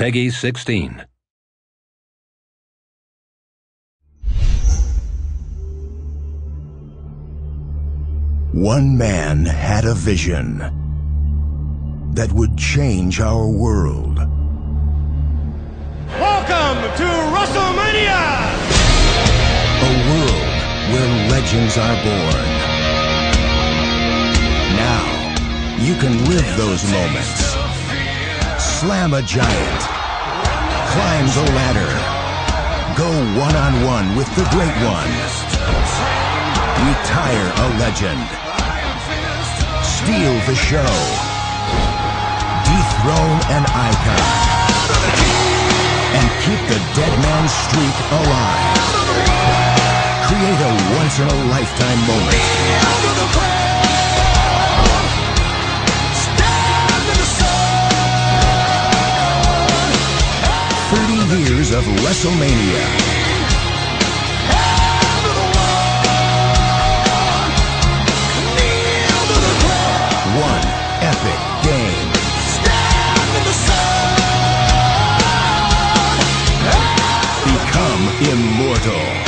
Peggy 16. One man had a vision that would change our world. Welcome to WrestleMania! A world where legends are born. Now, you can live those moments. Slam a giant. Climb the ladder. Go one-on-one -on -one with the Great One. Retire a legend. Steal the show. Dethrone an icon. And keep the dead man's streak alive. Create a once-in-a-lifetime moment. Of WrestleMania. One epic game. Become immortal.